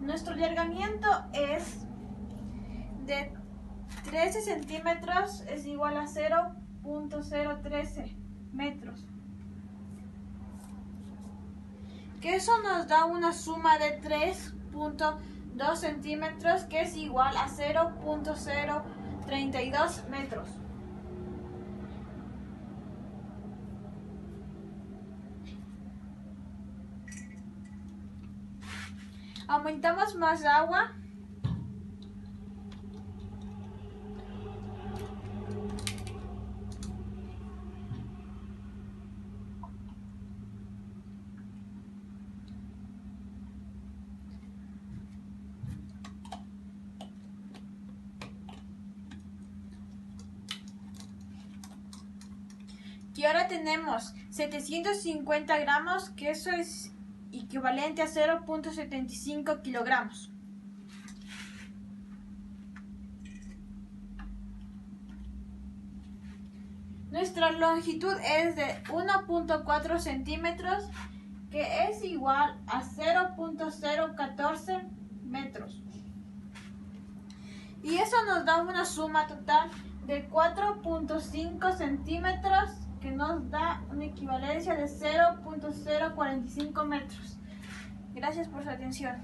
Nuestro alargamiento es de 13 centímetros es igual a 0.013 metros. Que eso nos da una suma de 3.2 centímetros que es igual a 0.032 metros. Aumentamos más agua. Y ahora tenemos 750 gramos, que eso es equivalente a 0.75 kilogramos. Nuestra longitud es de 1.4 centímetros, que es igual a 0.014 metros. Y eso nos da una suma total de 4.5 centímetros que nos da una equivalencia de 0.045 metros. Gracias por su atención.